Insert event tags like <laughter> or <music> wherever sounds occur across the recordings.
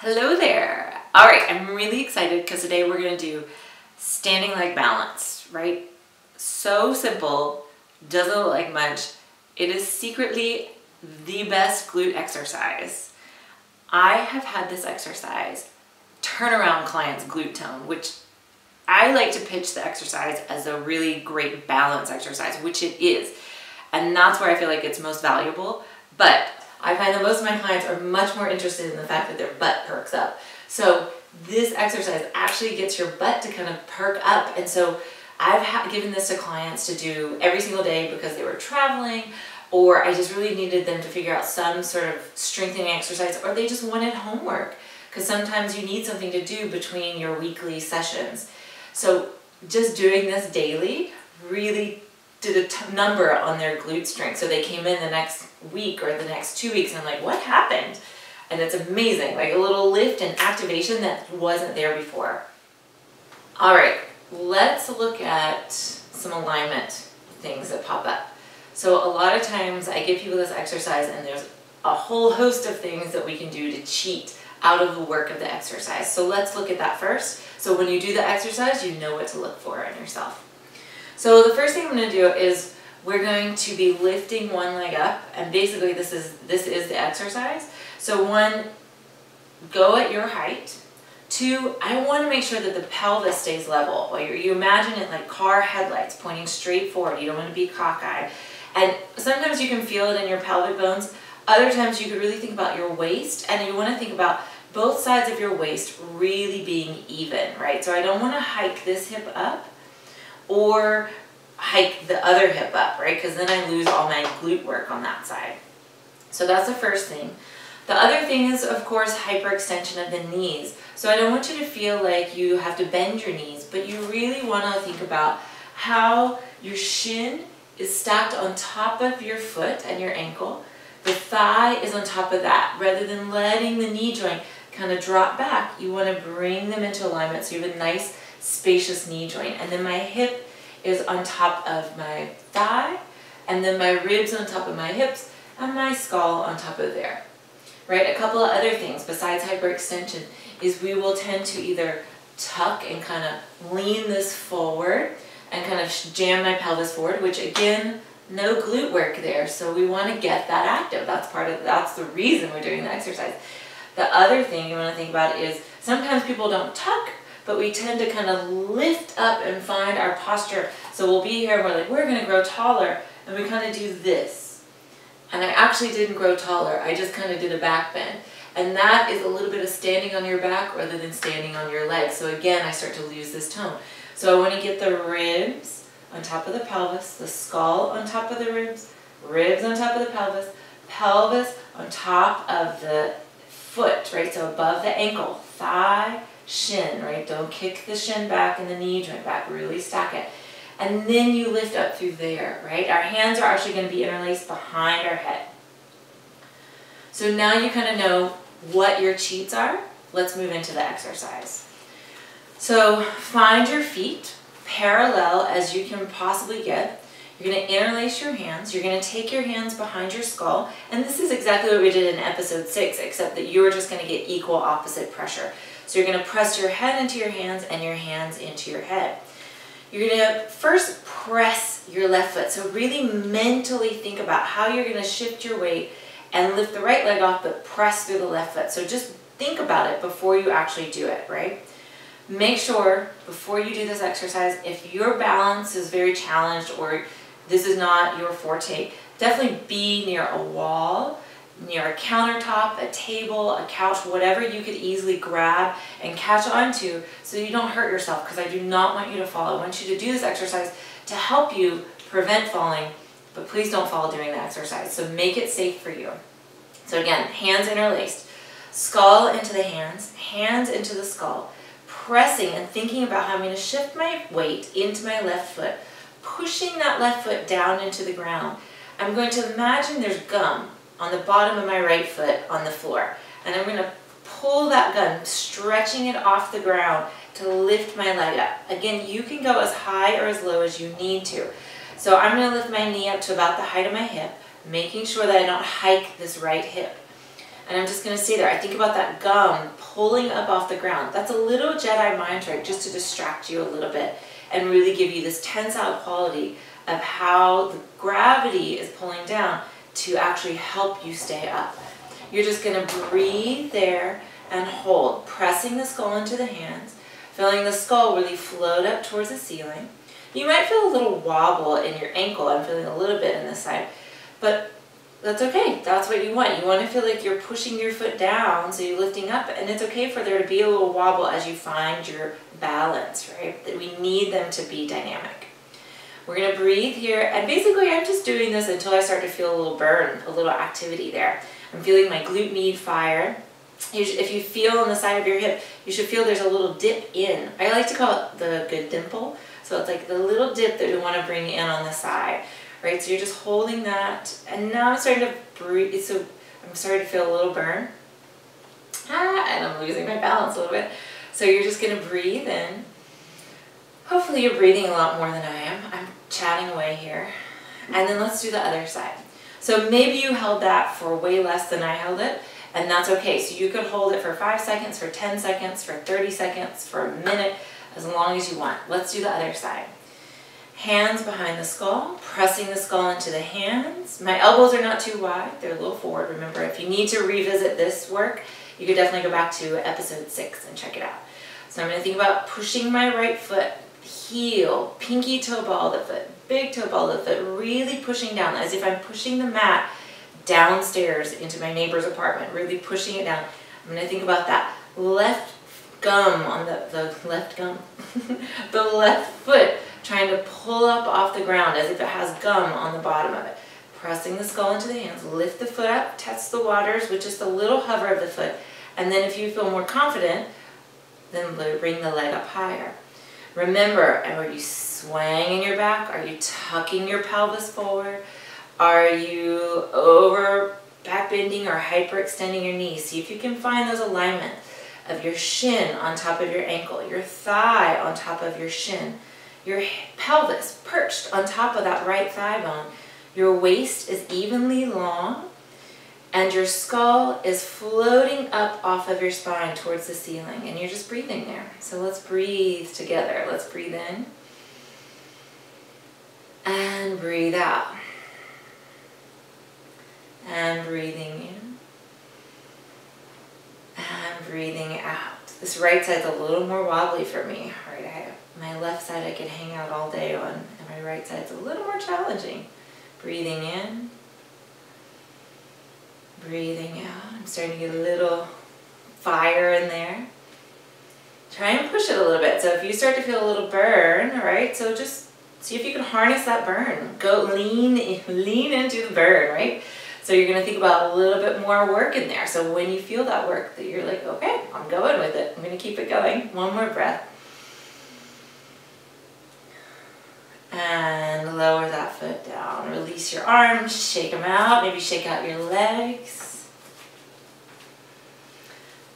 Hello there. All right, I'm really excited because today we're gonna do standing leg balance, right? So simple, doesn't look like much. It is secretly the best glute exercise. I have had this exercise turn around clients' glute tone, which I like to pitch the exercise as a really great balance exercise, which it is. And that's where I feel like it's most valuable. But I find that most of my clients are much more interested in the fact that their butt perks up. So this exercise actually gets your butt to kind of perk up. And so I've given this to clients to do every single day because they were traveling or I just really needed them to figure out some sort of strengthening exercise or they just wanted homework because sometimes you need something to do between your weekly sessions. So just doing this daily really did number on their glute strength. So they came in the next week or the next two weeks and I'm like, what happened? And it's amazing, like a little lift and activation that wasn't there before. All right, let's look at some alignment things that pop up. So a lot of times I give people this exercise and there's a whole host of things that we can do to cheat out of the work of the exercise. So let's look at that first. So when you do the exercise, you know what to look for in yourself. So the first thing I'm going to do is we're going to be lifting one leg up and basically this is this is the exercise. So one, go at your height. Two, I want to make sure that the pelvis stays level. You imagine it like car headlights pointing straight forward. You don't want to be cockeyed. And sometimes you can feel it in your pelvic bones. Other times you could really think about your waist and you want to think about both sides of your waist really being even, right? So I don't want to hike this hip up or hike the other hip up, right? Because then I lose all my glute work on that side. So that's the first thing. The other thing is, of course, hyperextension of the knees. So I don't want you to feel like you have to bend your knees, but you really want to think about how your shin is stacked on top of your foot and your ankle. The thigh is on top of that. Rather than letting the knee joint kind of drop back, you want to bring them into alignment so you have a nice spacious knee joint. And then my hip is on top of my thigh, and then my ribs on top of my hips, and my skull on top of there. Right, a couple of other things besides hyperextension is we will tend to either tuck and kind of lean this forward and kind of jam my pelvis forward, which again, no glute work there. So we want to get that active. That's part of, that's the reason we're doing the exercise. The other thing you want to think about is sometimes people don't tuck but we tend to kind of lift up and find our posture. So we'll be here we're like, we're going to grow taller, and we kind of do this. And I actually didn't grow taller, I just kind of did a back bend. And that is a little bit of standing on your back rather than standing on your legs. So again, I start to lose this tone. So I want to get the ribs on top of the pelvis, the skull on top of the ribs, ribs on top of the pelvis, pelvis on top of the foot, right? So above the ankle, thigh, shin, right? Don't kick the shin back and the knee joint back, really stack it. And then you lift up through there, right? Our hands are actually going to be interlaced behind our head. So now you kind of know what your cheats are. Let's move into the exercise. So find your feet parallel as you can possibly get. You're going to interlace your hands. You're going to take your hands behind your skull. And this is exactly what we did in episode six, except that you're just going to get equal opposite pressure. So you're going to press your head into your hands and your hands into your head. You're going to first press your left foot. So really mentally think about how you're going to shift your weight and lift the right leg off, but press through the left foot. So just think about it before you actually do it, right? Make sure before you do this exercise, if your balance is very challenged or this is not your forte, definitely be near a wall near a countertop, a table, a couch, whatever you could easily grab and catch onto so you don't hurt yourself because I do not want you to fall. I want you to do this exercise to help you prevent falling, but please don't fall during the exercise. So make it safe for you. So again, hands interlaced, skull into the hands, hands into the skull, pressing and thinking about how I'm going to shift my weight into my left foot, pushing that left foot down into the ground. I'm going to imagine there's gum on the bottom of my right foot on the floor. And I'm going to pull that gun, stretching it off the ground to lift my leg up. Again, you can go as high or as low as you need to. So I'm going to lift my knee up to about the height of my hip, making sure that I don't hike this right hip. And I'm just gonna stay there. I think about that gum pulling up off the ground. That's a little Jedi mind trick just to distract you a little bit and really give you this tensile quality of how the gravity is pulling down to actually help you stay up. You're just gonna breathe there and hold, pressing the skull into the hands, feeling the skull really float up towards the ceiling. You might feel a little wobble in your ankle. I'm feeling a little bit in this side, but that's okay. That's what you want. You want to feel like you're pushing your foot down, so you're lifting up, and it's okay for there to be a little wobble as you find your balance, right? That we need them to be dynamic. We're to breathe here, and basically I'm just doing this until I start to feel a little burn, a little activity there. I'm feeling my glute med fire. if you feel on the side of your hip, you should feel there's a little dip in. I like to call it the good dimple. So it's like the little dip that we want to bring in on the side right? So you're just holding that, and now I'm starting to breathe, so I'm starting to feel a little burn. Ah, and I'm losing my balance a little bit. So you're just gonna breathe in. Hopefully you're breathing a lot more than I am. I'm chatting away here. And then let's do the other side. So maybe you held that for way less than I held it, and that's okay. So you could hold it for five seconds, for 10 seconds, for 30 seconds, for a minute, as long as you want. Let's do the other side. Hands behind the skull, pressing the skull into the hands. My elbows are not too wide, they're a little forward. Remember, if you need to revisit this work, you could definitely go back to episode six and check it out. So I'm gonna think about pushing my right foot, heel, pinky toe ball of the foot, big toe ball of the foot, really pushing down as if I'm pushing the mat downstairs into my neighbor's apartment, really pushing it down. I'm gonna think about that left gum on the, the left gum, <laughs> the left foot trying to pull up off the ground as if it has gum on the bottom of it. Pressing the skull into the hands, lift the foot up, test the waters with just a little hover of the foot, and then if you feel more confident, then bring the leg up higher. Remember, are you swaying in your back? Are you tucking your pelvis forward? Are you over back bending or hyperextending your knees? See if you can find those alignment of your shin on top of your ankle, your thigh on top of your shin your pelvis perched on top of that right thigh bone. Your waist is evenly long and your skull is floating up off of your spine towards the ceiling and you're just breathing there. So let's breathe together. Let's breathe in and breathe out. And breathing in and breathing out. This right side's a little more wobbly for me. Right, I my left side I could hang out all day on, and my right side's a little more challenging. Breathing in, breathing out. I'm starting to get a little fire in there. Try and push it a little bit. So if you start to feel a little burn, right, so just see if you can harness that burn. Go lean, <laughs> lean into the burn, right? So you're gonna think about a little bit more work in there. So when you feel that work, that you're like, okay, I'm going with it. I'm gonna keep it going. One more breath. And lower that foot down. Release your arms, shake them out. Maybe shake out your legs.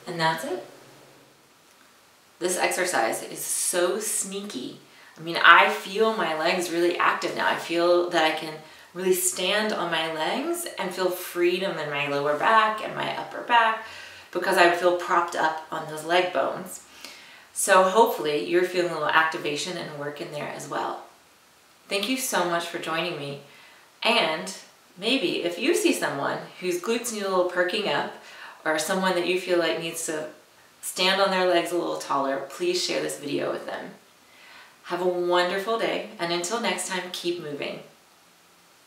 And that's it. This exercise is so sneaky. I mean, I feel my legs really active now. I feel that I can really stand on my legs and feel freedom in my lower back and my upper back because I feel propped up on those leg bones. So hopefully you're feeling a little activation and work in there as well. Thank you so much for joining me. And maybe if you see someone whose glutes need a little perking up or someone that you feel like needs to stand on their legs a little taller, please share this video with them. Have a wonderful day, and until next time, keep moving.